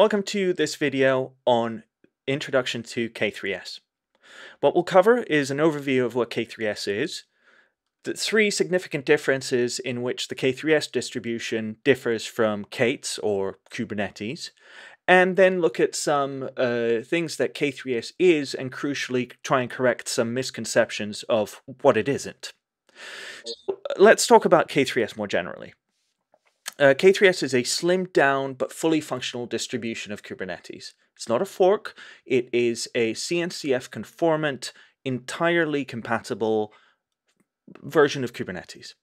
Welcome to this video on Introduction to K3S. What we'll cover is an overview of what K3S is, the three significant differences in which the K3S distribution differs from K8s or Kubernetes, and then look at some uh, things that K3S is and crucially try and correct some misconceptions of what it isn't. So Let's talk about K3S more generally. Uh, K3S is a slimmed down but fully functional distribution of Kubernetes. It's not a fork, it is a CNCF conformant, entirely compatible version of Kubernetes.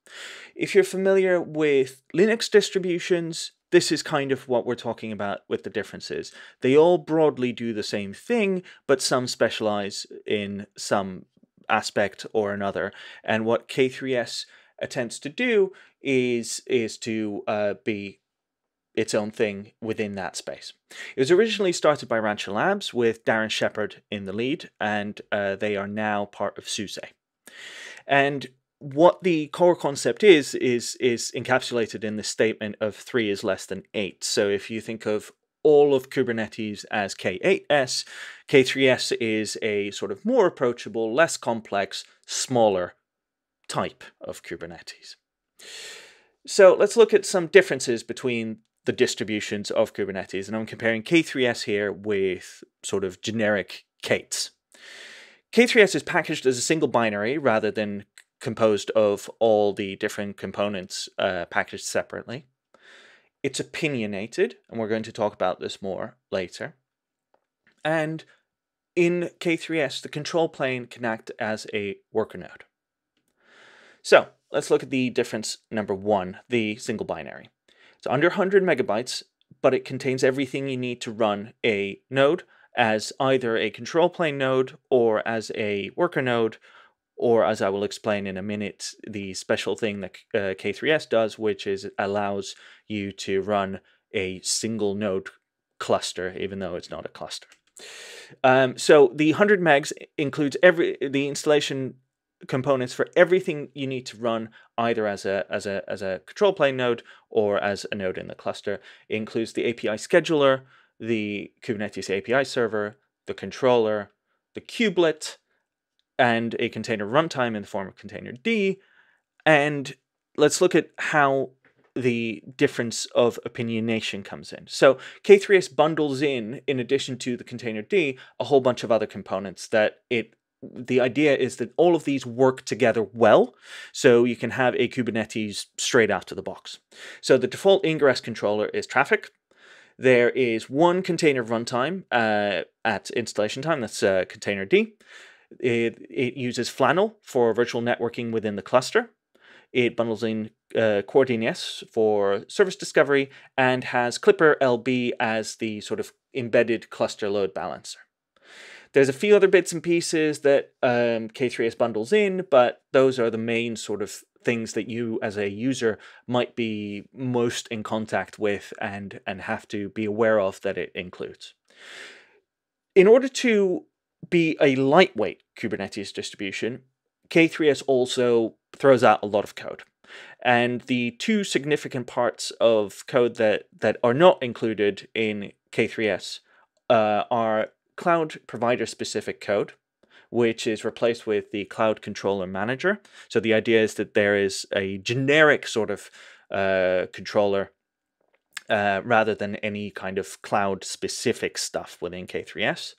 If you're familiar with Linux distributions, this is kind of what we're talking about with the differences. They all broadly do the same thing, but some specialize in some aspect or another. And what K3S attempts to do is is to uh, be its own thing within that space. It was originally started by Rancher Labs with Darren Shepherd in the lead, and uh, they are now part of SUSE. And what the core concept is is is encapsulated in the statement of three is less than eight. So if you think of all of Kubernetes as K8s, K3s is a sort of more approachable, less complex, smaller type of Kubernetes. So let's look at some differences between the distributions of Kubernetes. And I'm comparing K3S here with sort of generic K8s. K3S is packaged as a single binary rather than composed of all the different components uh, packaged separately. It's opinionated, and we're going to talk about this more later. And in K3S, the control plane can act as a worker node. So let's look at the difference number one, the single binary. It's under 100 megabytes, but it contains everything you need to run a node as either a control plane node or as a worker node, or as I will explain in a minute, the special thing that uh, K3S does, which is it allows you to run a single node cluster, even though it's not a cluster. Um, so the 100 megs includes every the installation components for everything you need to run either as a as a as a control plane node or as a node in the cluster. It includes the API scheduler, the Kubernetes API server, the controller, the kubelet, and a container runtime in the form of containerd. And let's look at how the difference of opinionation comes in. So K3S bundles in, in addition to the containerd, a whole bunch of other components that it the idea is that all of these work together well, so you can have a Kubernetes straight out of the box. So the default ingress controller is Traefik. There is one container runtime uh, at installation time, that's uh, D. It, it uses Flannel for virtual networking within the cluster. It bundles in uh, CoreDNS for service discovery and has Klipper LB as the sort of embedded cluster load balancer. There's a few other bits and pieces that um, K3S bundles in, but those are the main sort of things that you as a user might be most in contact with and, and have to be aware of that it includes. In order to be a lightweight Kubernetes distribution, K3S also throws out a lot of code. And the two significant parts of code that, that are not included in K3S uh, are cloud provider specific code, which is replaced with the cloud controller manager. So the idea is that there is a generic sort of uh, controller uh, rather than any kind of cloud specific stuff within K3S.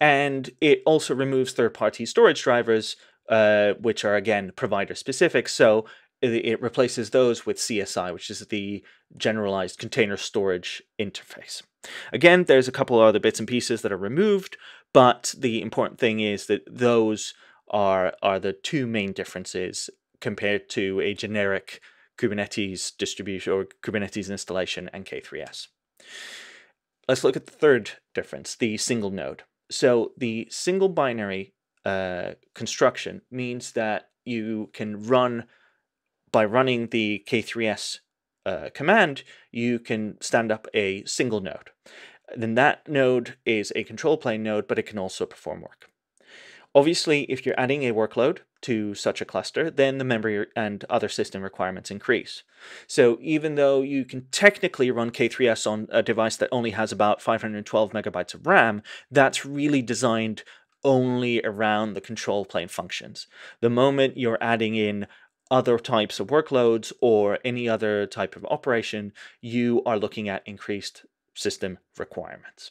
And it also removes third party storage drivers, uh, which are again provider specific. So it replaces those with CSI, which is the generalized container storage interface. Again, there's a couple of other bits and pieces that are removed, but the important thing is that those are, are the two main differences compared to a generic Kubernetes distribution or Kubernetes installation and K3S. Let's look at the third difference, the single node. So the single binary uh, construction means that you can run by running the K3S uh, command, you can stand up a single node. Then that node is a control plane node, but it can also perform work. Obviously, if you're adding a workload to such a cluster, then the memory and other system requirements increase. So even though you can technically run K3S on a device that only has about 512 megabytes of RAM, that's really designed only around the control plane functions. The moment you're adding in other types of workloads or any other type of operation, you are looking at increased system requirements.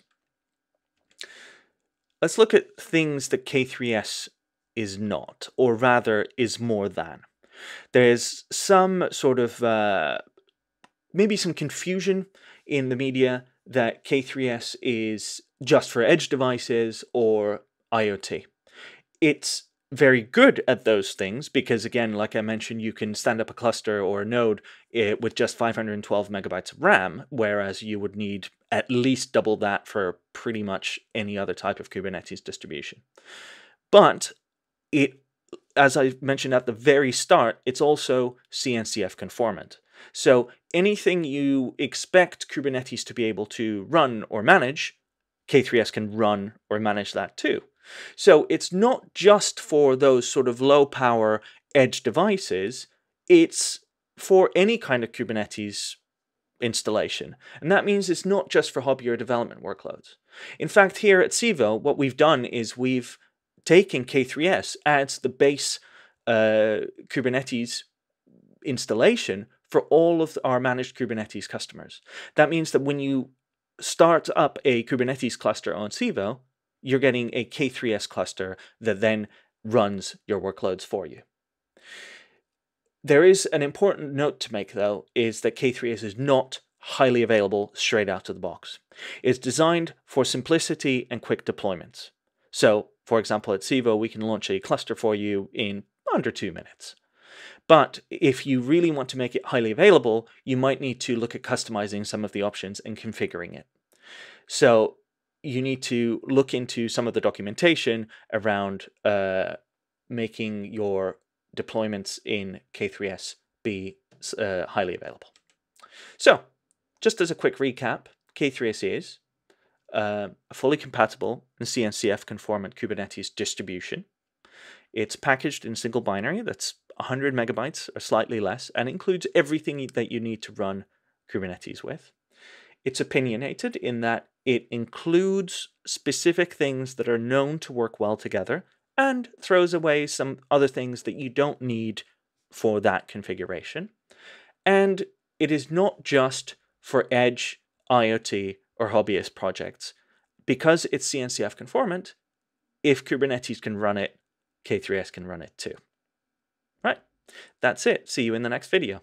Let's look at things that K3S is not, or rather is more than. There's some sort of, uh, maybe some confusion in the media that K3S is just for edge devices or IoT. It's very good at those things because, again, like I mentioned, you can stand up a cluster or a node eh, with just 512 megabytes of RAM, whereas you would need at least double that for pretty much any other type of Kubernetes distribution. But it, as I mentioned at the very start, it's also CNCF conformant. So anything you expect Kubernetes to be able to run or manage, K3S can run or manage that too. So it's not just for those sort of low power edge devices, it's for any kind of Kubernetes installation. And that means it's not just for hobby or development workloads. In fact, here at Civo, what we've done is we've taken K3S as the base uh, Kubernetes installation for all of our managed Kubernetes customers. That means that when you start up a Kubernetes cluster on Civo, you're getting a K3S cluster that then runs your workloads for you. There is an important note to make though, is that K3S is not highly available straight out of the box. It's designed for simplicity and quick deployments. So, for example, at Civo, we can launch a cluster for you in under two minutes. But if you really want to make it highly available, you might need to look at customizing some of the options and configuring it. So you need to look into some of the documentation around uh, making your deployments in K3S be uh, highly available. So, just as a quick recap, K3S is uh, a fully compatible and CNCF conformant Kubernetes distribution. It's packaged in single binary that's 100 megabytes or slightly less and includes everything that you need to run Kubernetes with. It's opinionated in that it includes specific things that are known to work well together and throws away some other things that you don't need for that configuration. And it is not just for edge, IoT, or hobbyist projects. Because it's CNCF conformant, if Kubernetes can run it, K3S can run it too. Right, that's it. See you in the next video.